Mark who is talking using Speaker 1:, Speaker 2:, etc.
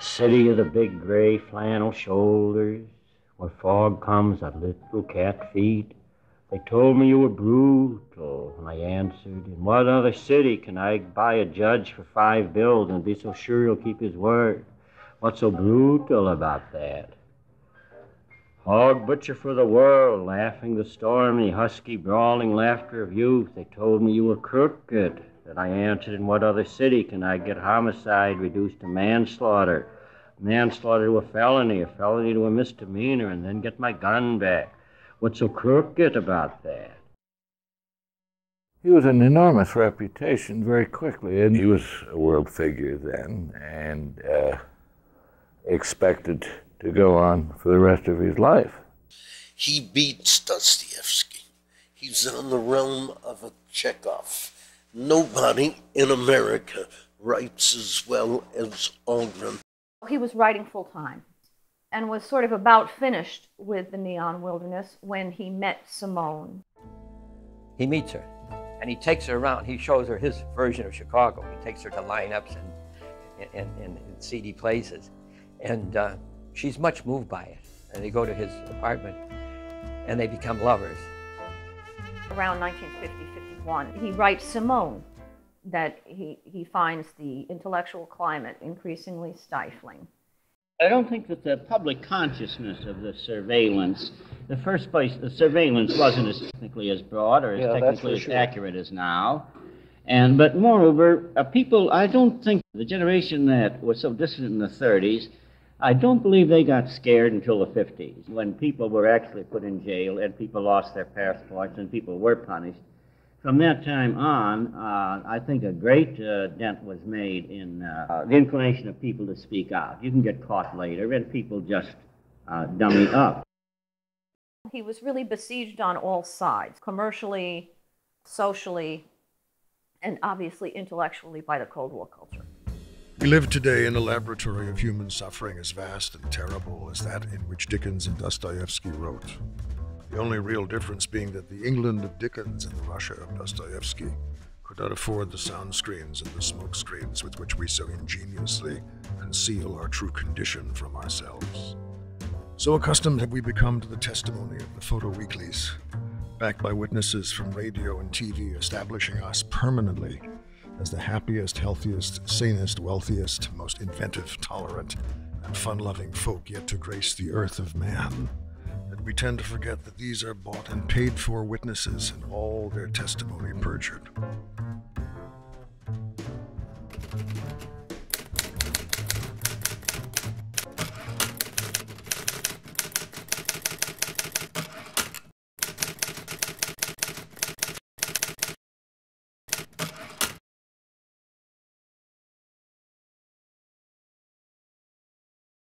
Speaker 1: City of the big gray flannel shoulders, where fog comes at little cat feet. They told me you were brutal, and I answered, In what other city can I buy a judge for five bills and be so sure he'll keep his word? What's so brutal about that? Hog butcher for the world, laughing the stormy, husky, brawling laughter of youth. They told me you were crooked. That I answered, In what other city can I get homicide reduced to manslaughter? Manslaughter to a felony, a felony to a misdemeanor, and then get my gun back. What's so crooked about that?
Speaker 2: He was an enormous reputation very quickly, and he was a world figure then, and uh, expected to go on for the rest of his life.
Speaker 3: He beats Dostoevsky. He's on the realm of a Chekhov. Nobody in America writes as well as Algren.
Speaker 4: He was writing full time and was sort of about finished with the Neon Wilderness when he met Simone.
Speaker 5: He meets her and he takes her around. He shows her his version of Chicago. He takes her to lineups and in, in, in seedy places. And uh, she's much moved by it. And they go to his apartment and they become lovers.
Speaker 4: Around 1950 51, he writes Simone that he, he finds the intellectual climate increasingly stifling.
Speaker 1: I don't think that the public consciousness of the surveillance, the first place, the surveillance wasn't as technically as broad or as
Speaker 2: Yeah,
Speaker 1: technically
Speaker 2: for
Speaker 1: as
Speaker 2: sure.
Speaker 1: accurate as now. And but moreover, uh, people, I don't think the generation that was so distant in the 30s, I don't believe they got scared until the 50s when people were actually put in jail and people lost their passports and people were punished. From that time on, uh, I think a great uh, dent was made in uh, the inclination of people to speak out. You can get caught later, and people just uh, dummy up.
Speaker 4: He was really besieged on all sides, commercially, socially, and obviously intellectually by the Cold War culture.
Speaker 6: We live today in a laboratory of human suffering as vast and terrible as that in which Dickens and Dostoevsky wrote. The only real difference being that the England of Dickens and the Russia of Dostoevsky could not afford the sound screens and the smoke screens with which we so ingeniously conceal our true condition from ourselves. So accustomed have we become to the testimony of the photo weeklies, backed by witnesses from radio and TV establishing us permanently as the happiest, healthiest, sanest, wealthiest, most inventive, tolerant, and fun loving folk yet to grace the earth of man, we tend to forget that these are bought and paid for witnesses and all their testimony perjured.